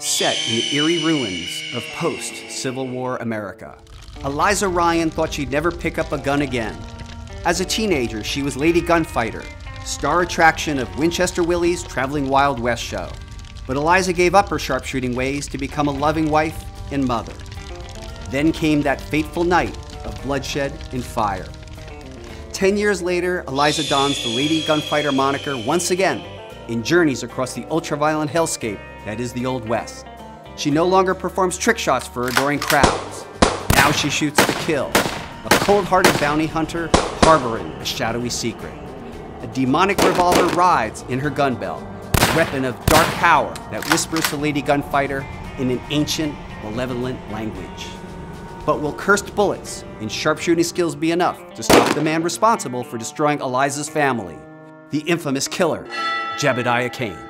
Set in the eerie ruins of post Civil War America, Eliza Ryan thought she'd never pick up a gun again. As a teenager, she was Lady Gunfighter, star attraction of Winchester Willie's Traveling Wild West show. But Eliza gave up her sharpshooting ways to become a loving wife and mother. Then came that fateful night of bloodshed and fire. Ten years later, Eliza dons the Lady Gunfighter moniker once again in journeys across the ultraviolet hellscape that is the Old West. She no longer performs trick shots for adoring crowds. Now she shoots to kill, a cold-hearted bounty hunter harboring a shadowy secret. A demonic revolver rides in her gun belt, a weapon of dark power that whispers to Lady Gunfighter in an ancient, malevolent language. But will cursed bullets and sharpshooting skills be enough to stop the man responsible for destroying Eliza's family? The infamous killer, Jebediah Kane.